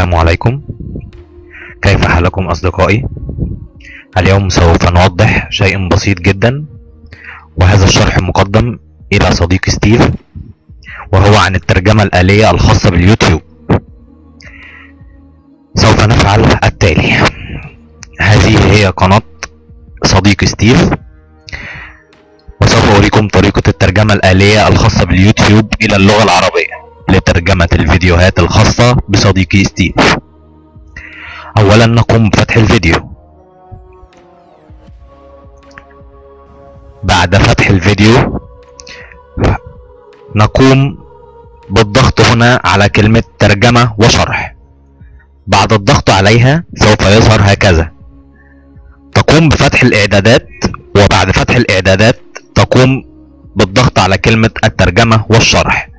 السلام عليكم. كيف حالكم أصدقائي؟ اليوم سوف نوضح شيء بسيط جدا وهذا الشرح مقدم إلى صديقي ستيف وهو عن الترجمة الآلية الخاصة باليوتيوب. سوف نفعل التالي. هذه هي قناة صديقي ستيف وسوف أريكم طريقة الترجمة الآلية الخاصة باليوتيوب إلى اللغة العربية. لترجمة الفيديوهات الخاصة بصديقي ستيف. أولا نقوم بفتح الفيديو. بعد فتح الفيديو نقوم بالضغط هنا على كلمة ترجمة وشرح. بعد الضغط عليها سوف يظهر هكذا. تقوم بفتح الإعدادات وبعد فتح الإعدادات تقوم بالضغط على كلمة الترجمة والشرح.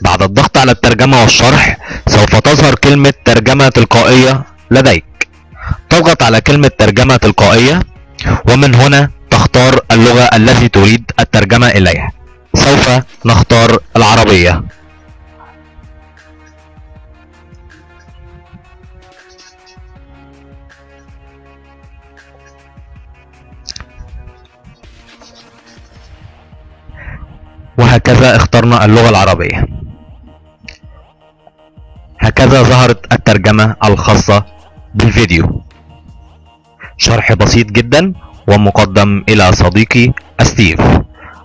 بعد الضغط على الترجمة والشرح سوف تظهر كلمة ترجمة تلقائية لديك. تضغط على كلمة ترجمة تلقائية ومن هنا تختار اللغة التي تريد الترجمة إليها. سوف نختار العربية. وهكذا اخترنا اللغة العربية. هكذا ظهرت الترجمة الخاصة بالفيديو. شرح بسيط جدا ومقدم إلى صديقي ستيف.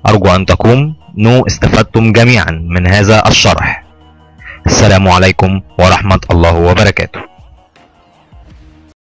أرجو أن تكونوا استفدتم جميعا من هذا الشرح. السلام عليكم ورحمة الله وبركاته.